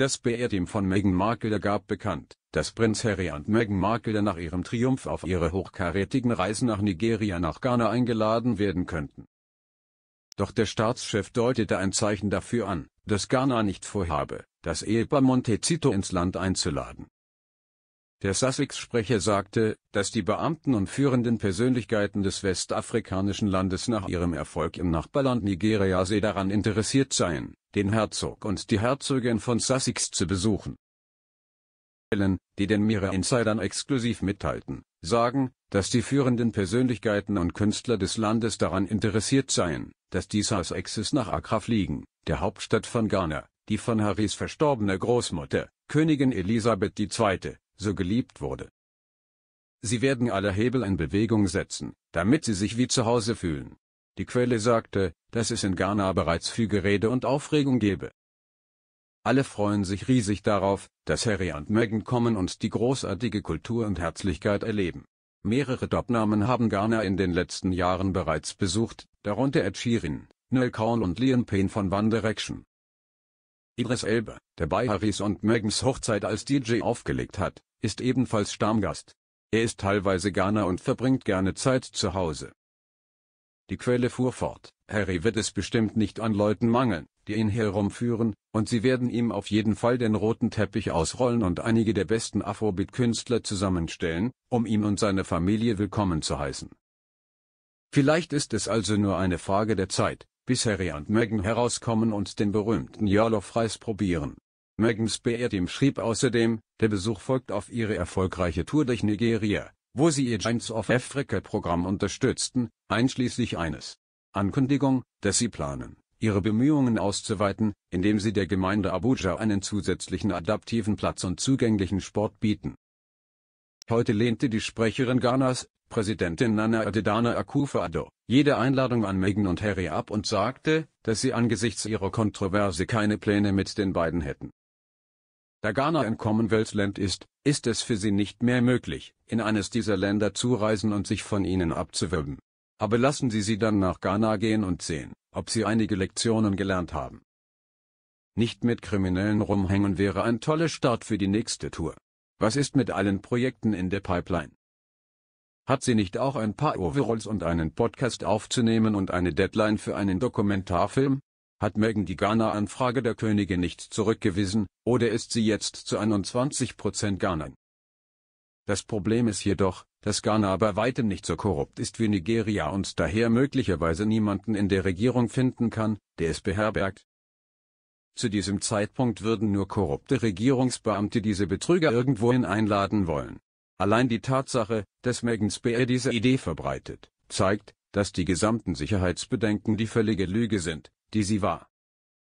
Das BR-Team von Meghan Markle gab bekannt, dass Prinz Harry und Meghan Markle nach ihrem Triumph auf ihre hochkarätigen Reisen nach Nigeria nach Ghana eingeladen werden könnten. Doch der Staatschef deutete ein Zeichen dafür an, dass Ghana nicht vorhabe, das Ehepaar Montecito ins Land einzuladen. Der Sussex-Sprecher sagte, dass die Beamten und führenden Persönlichkeiten des westafrikanischen Landes nach ihrem Erfolg im Nachbarland Nigeria sehr daran interessiert seien, den Herzog und die Herzogin von Sussex zu besuchen. Die den Mirror Insidern exklusiv mitteilten, sagen, dass die führenden Persönlichkeiten und Künstler des Landes daran interessiert seien, dass die Sussexes nach Accra fliegen, der Hauptstadt von Ghana, die von Harrys verstorbener Großmutter, Königin Elisabeth II., so geliebt wurde. Sie werden alle Hebel in Bewegung setzen, damit sie sich wie zu Hause fühlen. Die Quelle sagte, dass es in Ghana bereits viel Gerede und Aufregung gebe. Alle freuen sich riesig darauf, dass Harry und Meghan kommen und die großartige Kultur und Herzlichkeit erleben. Mehrere Top-Namen haben Ghana in den letzten Jahren bereits besucht, darunter Ed Sheeran, Noel Cole und Liam Payne von One Direction. Idris Elba, der bei Harrys und Meghans Hochzeit als DJ aufgelegt hat, ist ebenfalls Stammgast. Er ist teilweise Ghana und verbringt gerne Zeit zu Hause. Die Quelle fuhr fort, Harry wird es bestimmt nicht an Leuten mangeln, die ihn herumführen, und sie werden ihm auf jeden Fall den roten Teppich ausrollen und einige der besten Afrobeat-Künstler zusammenstellen, um ihn und seine Familie willkommen zu heißen. Vielleicht ist es also nur eine Frage der Zeit, bis Harry und Meghan herauskommen und den berühmten Yellow-Preis probieren. Meghans BR-Team schrieb außerdem, der Besuch folgt auf ihre erfolgreiche Tour durch Nigeria, wo sie ihr Giants of Africa-Programm unterstützten, einschließlich eines Ankündigung, dass sie planen, ihre Bemühungen auszuweiten, indem sie der Gemeinde Abuja einen zusätzlichen adaptiven Platz und zugänglichen Sport bieten. Heute lehnte die Sprecherin Ghanas, Präsidentin Nana Adedana Akufo-Addo, jede Einladung an Meghan und Harry ab und sagte, dass sie angesichts ihrer Kontroverse keine Pläne mit den beiden hätten. Da Ghana ein Commonwealth-Land ist, ist es für sie nicht mehr möglich, in eines dieser Länder zu reisen und sich von ihnen abzuwürgen. Aber lassen Sie sie dann nach Ghana gehen und sehen, ob sie einige Lektionen gelernt haben. Nicht mit Kriminellen rumhängen wäre ein toller Start für die nächste Tour. Was ist mit allen Projekten in der Pipeline? Hat sie nicht auch ein paar Overalls und einen Podcast aufzunehmen und eine Deadline für einen Dokumentarfilm? Hat Meghan die Ghana-Anfrage der Königin nicht zurückgewiesen, oder ist sie jetzt zu 21% Ghana? Das Problem ist jedoch, dass Ghana bei weitem nicht so korrupt ist wie Nigeria und daher möglicherweise niemanden in der Regierung finden kann, der es beherbergt. Zu diesem Zeitpunkt würden nur korrupte Regierungsbeamte diese Betrüger irgendwohin einladen wollen. Allein die Tatsache, dass Megans BR diese Idee verbreitet, zeigt, dass die gesamten Sicherheitsbedenken die völlige Lüge sind, die sie war.